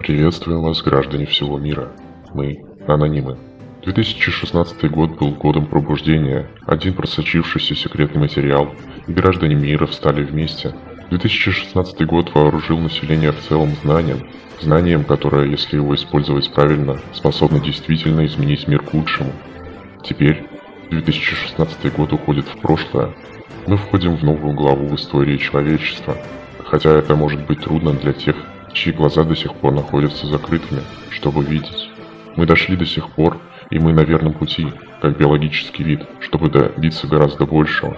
Приветствуем вас, граждане всего мира. Мы – анонимы. 2016 год был годом пробуждения, один просочившийся секретный материал, и граждане мира встали вместе. 2016 год вооружил население в целом знанием, знанием, которое, если его использовать правильно, способно действительно изменить мир к лучшему. Теперь 2016 год уходит в прошлое. Мы входим в новую главу в истории человечества, хотя это может быть трудно для тех, чьи глаза до сих пор находятся закрытыми, чтобы видеть. Мы дошли до сих пор, и мы на верном пути, как биологический вид, чтобы добиться гораздо большего.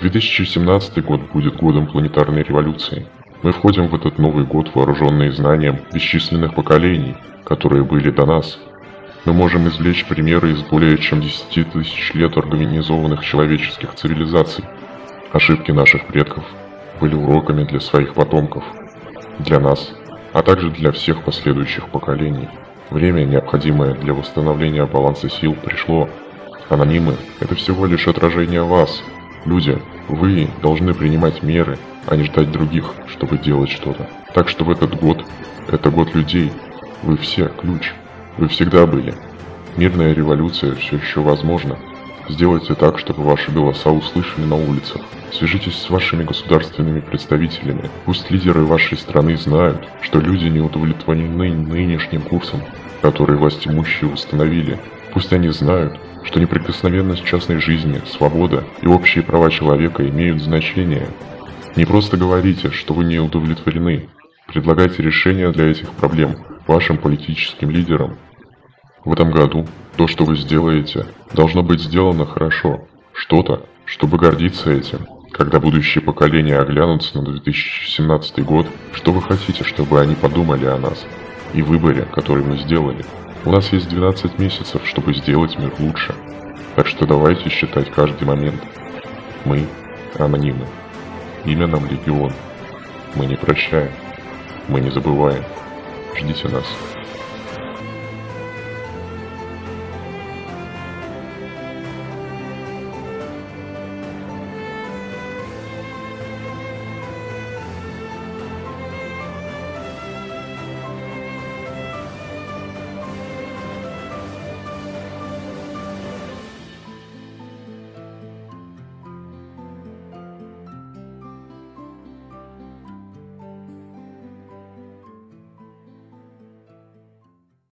2017 год будет годом планетарной революции. Мы входим в этот новый год вооруженные знанием бесчисленных поколений, которые были до нас. Мы можем извлечь примеры из более чем 10 тысяч лет организованных человеческих цивилизаций. Ошибки наших предков были уроками для своих потомков – для нас, а также для всех последующих поколений. Время, необходимое для восстановления баланса сил, пришло. Анонимы – это всего лишь отражение вас. Люди, вы должны принимать меры, а не ждать других, чтобы делать что-то. Так что в этот год – это год людей. Вы все ключ. Вы всегда были. Мирная революция все еще возможна. Сделайте так, чтобы ваши голоса услышали на улицах. Свяжитесь с вашими государственными представителями. Пусть лидеры вашей страны знают, что люди не удовлетворены нынешним курсом, который власть имущие установили. Пусть они знают, что неприкосновенность частной жизни, свобода и общие права человека имеют значение. Не просто говорите, что вы не удовлетворены. Предлагайте решения для этих проблем вашим политическим лидерам в этом году то, что вы сделаете, должно быть сделано хорошо. Что-то, чтобы гордиться этим. Когда будущие поколения оглянутся на 2017 год, что вы хотите, чтобы они подумали о нас и выборе, который мы сделали? У нас есть 12 месяцев, чтобы сделать мир лучше. Так что давайте считать каждый момент. Мы анонимы. Имя нам Легион. Мы не прощаем. Мы не забываем. Ждите нас.